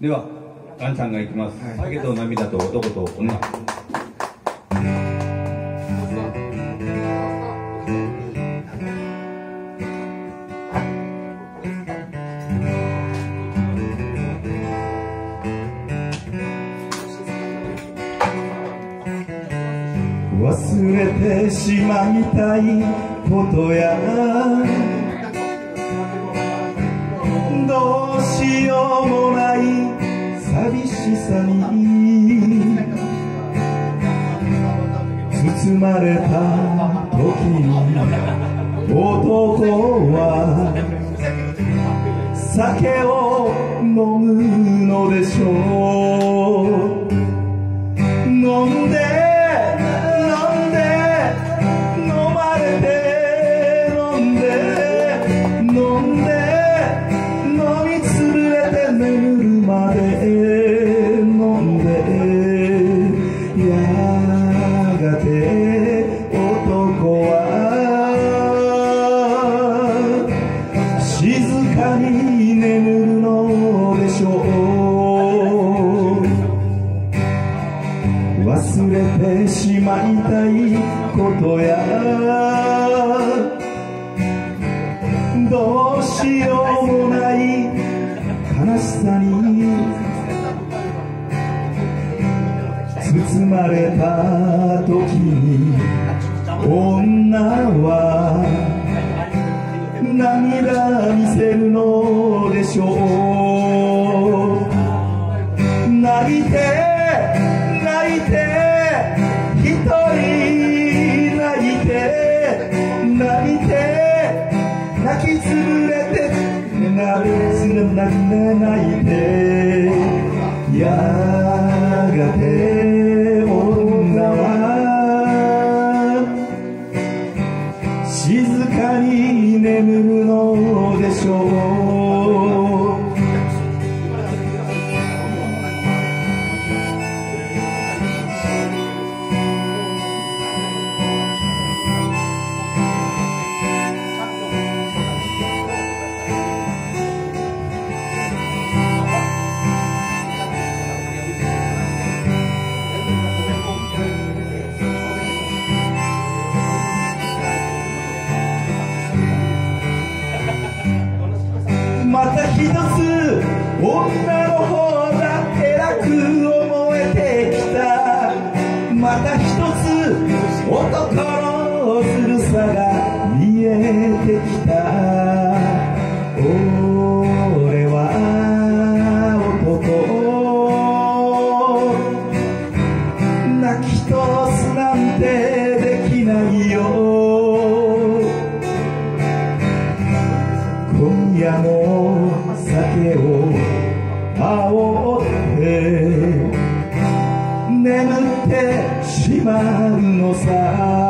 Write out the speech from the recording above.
ではランちゃんがいきます「酒と涙と男と女」忘れてしまいたいことやどうしようもない寂しさに包まれた時に男は酒を飲むのでしょう。静かに眠るのでしょう忘れてしまいたいことやどうしようもない悲しさに包まれた時に女はしょう泣いて泣いて一人泣いて泣いて泣きつぶれて泣いて泣いてやがて女は静かに眠るのでしょうまた一つ女の方が偉く思えてきた。また一つ男のずるさが見えてきた。俺は男。泣き通すなんてできないよ。今夜も顔で眠ってしまうのさ。